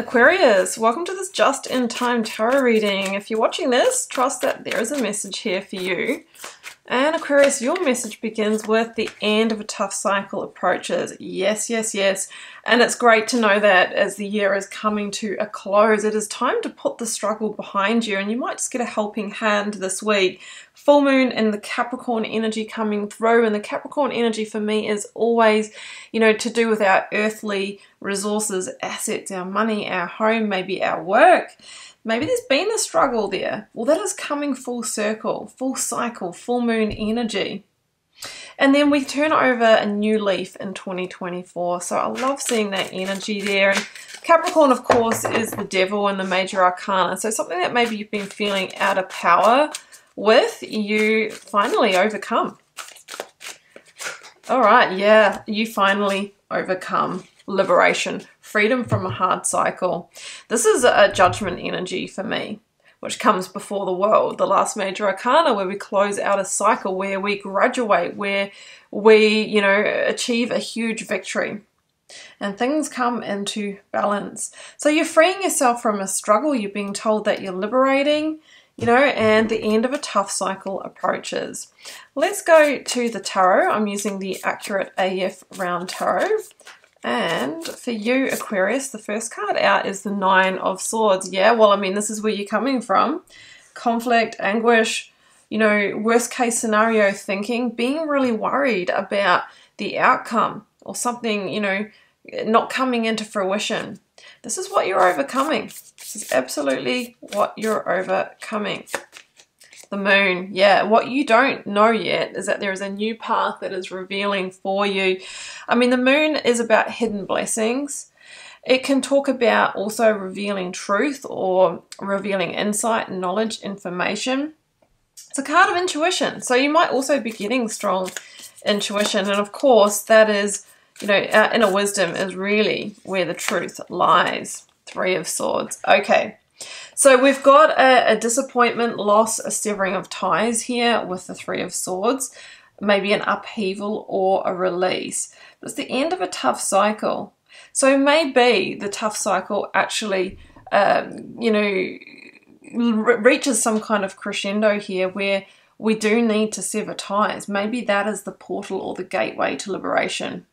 Aquarius, welcome to this just in time tarot reading. If you're watching this, trust that there is a message here for you. And Aquarius, your message begins with the end of a tough cycle approaches. Yes, yes, yes. And it's great to know that as the year is coming to a close, it is time to put the struggle behind you. And you might just get a helping hand this week. Full moon and the Capricorn energy coming through. And the Capricorn energy for me is always, you know, to do with our earthly resources, assets, our money, our home, maybe our work. Maybe there's been a struggle there. Well, that is coming full circle, full cycle, full moon energy. And then we turn over a new leaf in 2024. So I love seeing that energy there. And Capricorn, of course, is the devil and the major arcana. So something that maybe you've been feeling out of power with, you finally overcome. All right, yeah, you finally overcome liberation, freedom from a hard cycle. This is a judgment energy for me, which comes before the world, the last major arcana, where we close out a cycle, where we graduate, where we, you know, achieve a huge victory. And things come into balance. So you're freeing yourself from a struggle. You're being told that you're liberating, you know, and the end of a tough cycle approaches. Let's go to the tarot. I'm using the Accurate AF Round Tarot. And for you, Aquarius, the first card out is the Nine of Swords. Yeah, well, I mean, this is where you're coming from. Conflict, anguish, you know, worst case scenario thinking, being really worried about the outcome or something, you know, not coming into fruition. This is what you're overcoming. This is absolutely what you're overcoming. The moon, yeah. What you don't know yet is that there is a new path that is revealing for you. I mean, the moon is about hidden blessings. It can talk about also revealing truth or revealing insight, knowledge, information. It's a card of intuition. So you might also be getting strong intuition. And of course, that is, you know, our inner wisdom is really where the truth lies. Three of Swords. Okay. So we've got a, a, disappointment, loss, a severing of ties here with the Three of Swords, maybe an upheaval or a release. It's the end of a tough cycle. So maybe the tough cycle actually, um, you know, reaches some kind of crescendo here where we do need to sever ties. Maybe that is the portal or the gateway to liberation.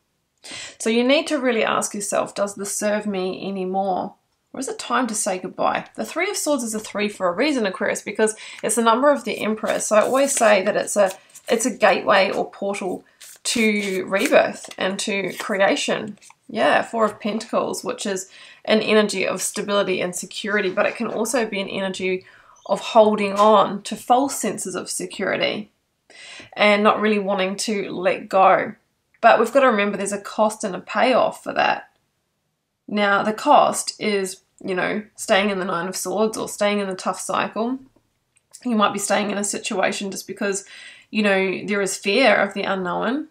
So you need to really ask yourself, does this serve me anymore? Or is it time to say goodbye? The Three of Swords is a three for a reason, Aquarius, because it's the number of the Empress. So I always say that it's a it's a gateway or portal to rebirth and to creation. Yeah, Four of Pentacles, which is an energy of stability and security, but it can also be an energy of holding on to false senses of security and not really wanting to let go. But we've got to remember there's a cost and a payoff for that. Now, the cost is you know, staying in the Nine of Swords or staying in the tough cycle. You might be staying in a situation just because, you know, there is fear of the unknown.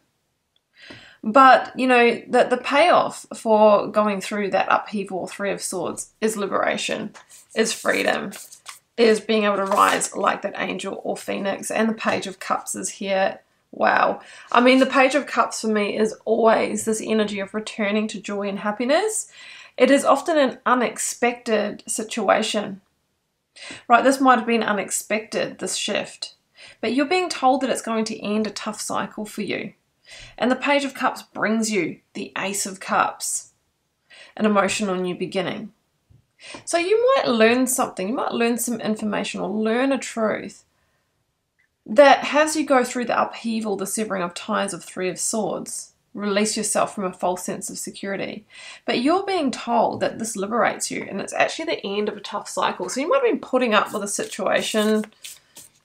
But, you know, that the payoff for going through that upheaval, Three of Swords, is liberation, is freedom, is being able to rise like that angel or phoenix. And the Page of Cups is here. Wow. I mean, the Page of Cups for me is always this energy of returning to joy and happiness it is often an unexpected situation. Right, this might have been unexpected, this shift, but you're being told that it's going to end a tough cycle for you. And the Page of Cups brings you the Ace of Cups, an emotional new beginning. So you might learn something, you might learn some information or learn a truth that has you go through the upheaval, the severing of ties of Three of Swords release yourself from a false sense of security. But you're being told that this liberates you and it's actually the end of a tough cycle. So you might have been putting up with a situation,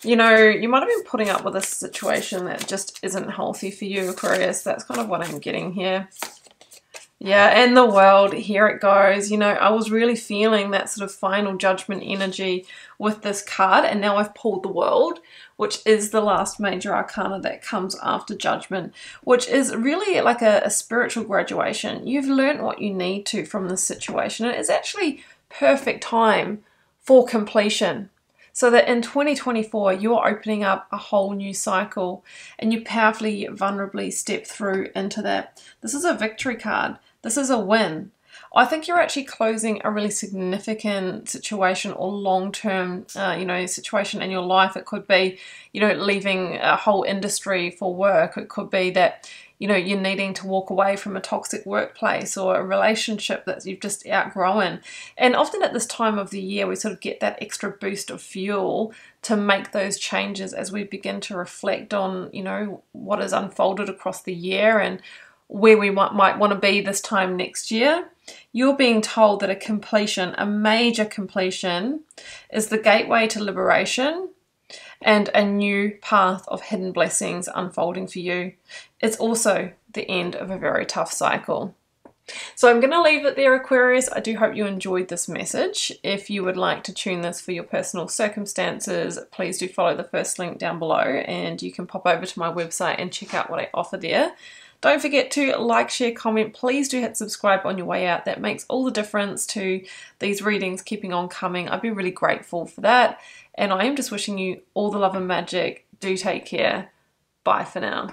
you know, you might have been putting up with a situation that just isn't healthy for you, Aquarius. That's kind of what I'm getting here. Yeah, and the world, here it goes. You know, I was really feeling that sort of final judgment energy with this card, and now I've pulled the world, which is the last major arcana that comes after judgment, which is really like a, a spiritual graduation. You've learned what you need to from this situation, it's actually perfect time for completion. So that in 2024, you're opening up a whole new cycle and you powerfully, vulnerably step through into that. This is a victory card. This is a win. I think you're actually closing a really significant situation or long term, uh, you know, situation in your life. It could be, you know, leaving a whole industry for work. It could be that, you know, you're needing to walk away from a toxic workplace or a relationship that you've just outgrown. And often at this time of the year, we sort of get that extra boost of fuel to make those changes as we begin to reflect on, you know, what has unfolded across the year and where we might, might want to be this time next year, you're being told that a completion, a major completion, is the gateway to liberation and a new path of hidden blessings unfolding for you. It's also the end of a very tough cycle. So I'm going to leave it there, Aquarius. I do hope you enjoyed this message. If you would like to tune this for your personal circumstances, please do follow the first link down below and you can pop over to my website and check out what I offer there. Don't forget to like, share, comment. Please do hit subscribe on your way out. That makes all the difference to these readings keeping on coming. I'd be really grateful for that. And I am just wishing you all the love and magic. Do take care. Bye for now.